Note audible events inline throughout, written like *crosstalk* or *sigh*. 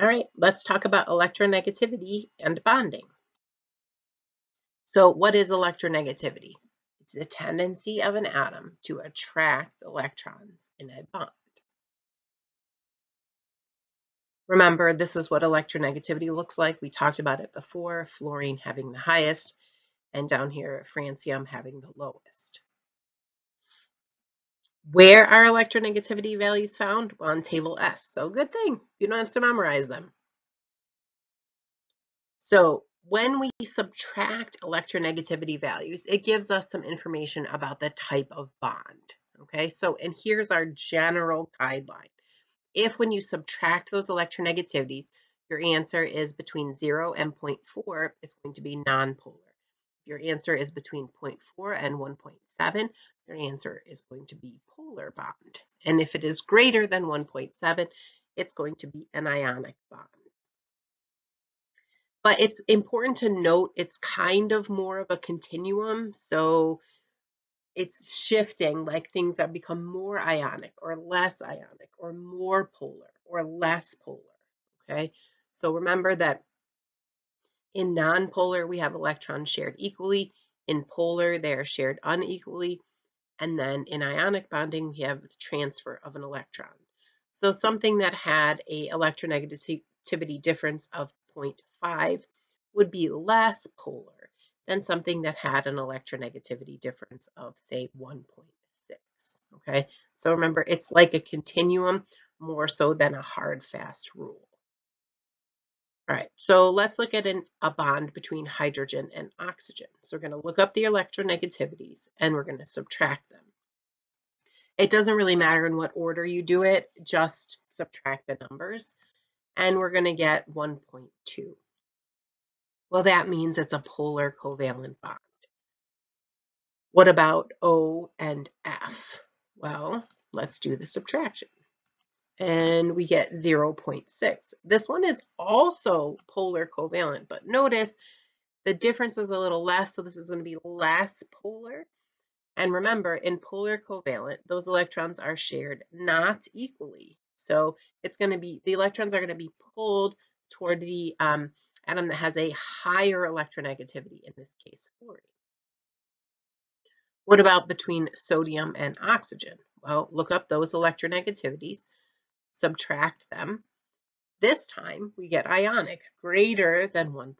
All right, let's talk about electronegativity and bonding. So what is electronegativity? It's the tendency of an atom to attract electrons in a bond. Remember, this is what electronegativity looks like. We talked about it before, fluorine having the highest, and down here, francium having the lowest. Where are electronegativity values found? On table S. So good thing, you don't have to memorize them. So when we subtract electronegativity values, it gives us some information about the type of bond. Okay, so and here's our general guideline. If when you subtract those electronegativities, your answer is between 0 and 0.4, it's going to be nonpolar. Your answer is between 0.4 and 1.7, your answer is going to be polar bond. And if it is greater than 1.7, it's going to be an ionic bond. But it's important to note it's kind of more of a continuum. So it's shifting, like things that become more ionic or less ionic or more polar or less polar. Okay, so remember that in nonpolar, we have electrons shared equally. In polar, they are shared unequally. And then in ionic bonding, we have the transfer of an electron. So something that had a electronegativity difference of 0.5 would be less polar than something that had an electronegativity difference of say 1.6. Okay, so remember it's like a continuum more so than a hard fast rule. All right, so let's look at an, a bond between hydrogen and oxygen. So we're going to look up the electronegativities and we're going to subtract them. It doesn't really matter in what order you do it, just subtract the numbers. And we're going to get 1.2. Well, that means it's a polar covalent bond. What about O and F? Well, let's do the subtraction. And we get 0.6. This one is also polar covalent, but notice the difference was a little less, so this is going to be less polar. And remember, in polar covalent, those electrons are shared not equally. So it's going to be, the electrons are going to be pulled toward the um, atom that has a higher electronegativity, in this case, fluorine. What about between sodium and oxygen? Well, look up those electronegativities, subtract them. This time we get ionic, greater than 1.7.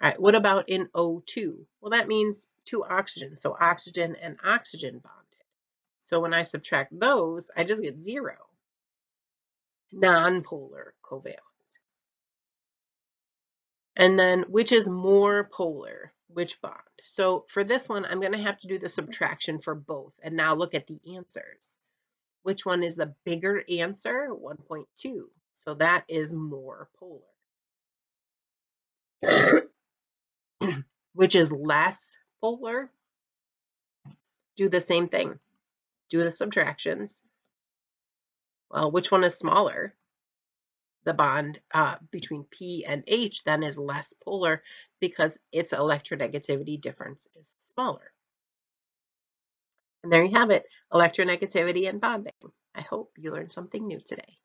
All right, what about in O2? Well, that means two oxygen, so oxygen and oxygen bonded. So when I subtract those, I just get zero. Nonpolar covalent. And then which is more polar, which bond? So for this one, I'm going to have to do the subtraction for both. And now look at the answers. Which one is the bigger answer? 1.2. So that is more polar. *coughs* which is less polar? Do the same thing. Do the subtractions. Well, which one is smaller? the bond uh, between P and H then is less polar because its electronegativity difference is smaller. And there you have it, electronegativity and bonding. I hope you learned something new today.